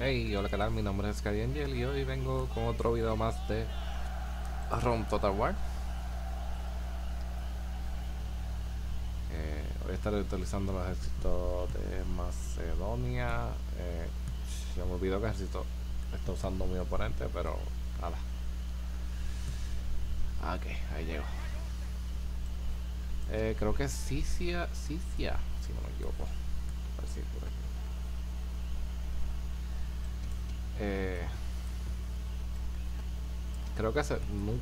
Hey, hola, ¿qué tal? Mi nombre es Sky Angel y hoy vengo con otro video más de Rome Total War. Eh, hoy estaré utilizando el ejército de Macedonia. Eh, ya me olvidó qué ejército está usando mi oponente, pero nada. Ah, ok, ahí llego. Eh, creo que es Sicia, Sicia, si no me equivoco. A ver si por aquí. Eh, creo que ese, nu-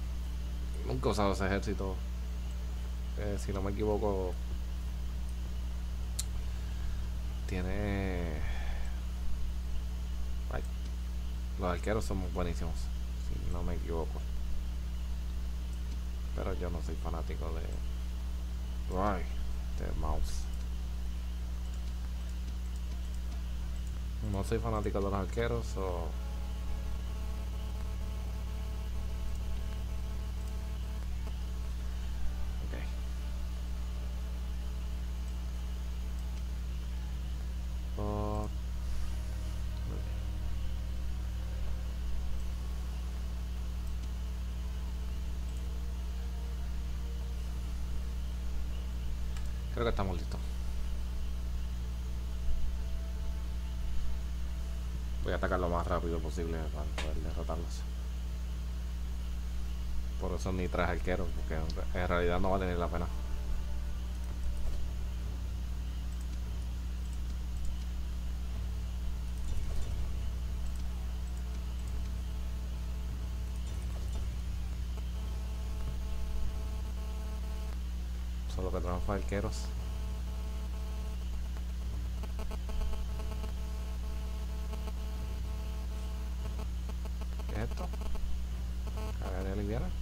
nunca he usado ese ejército. Eh, si no me equivoco, tiene. Los arqueros son buenísimos, si no me equivoco. Pero yo no soy fanático de. Ay, de mouse. No soy fanático de los arqueros o. Ok. Oh. Creo que estamos listos. Voy a atacar lo más rápido posible para poder derrotarlos. Por eso ni traje arquero, porque en- realidad no vale ni la pena. Solo que trajo arqueros. cara, ela era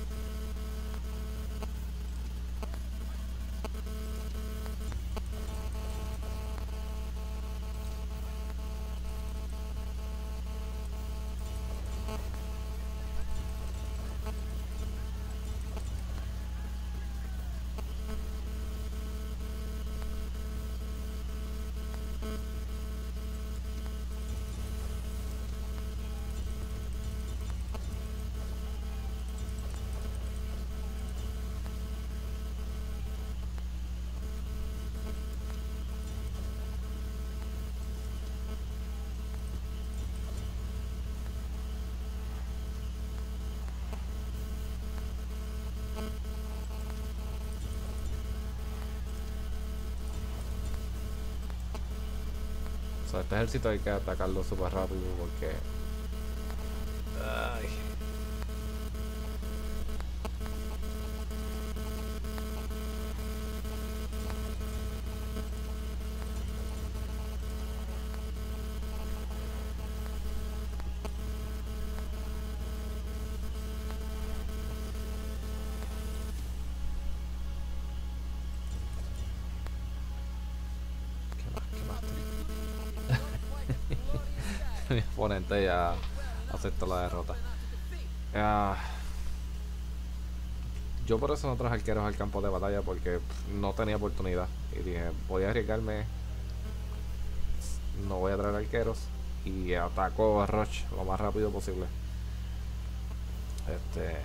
O sea, este ejército hay que atacarlo súper rápido porque. Ay. ¿Qué más? ¿Qué más? Mi oponente ya aceptó la derrota. Yo por eso no traje arqueros al campo de batalla porque no tenía oportunidad. Y dije, voy a arriesgarme. No voy a traer arqueros. Y ataco a Roche lo más rápido posible. Este.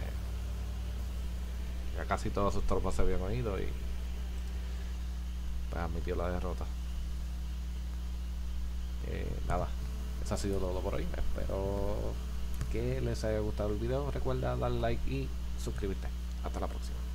Ya casi todas sus tropas se habían oído y. Pues admitió la derrota. Eh, nada, eso ha sido todo por hoy. Espero que les haya gustado el video. Recuerda darle like y suscribirte. Hasta la próxima.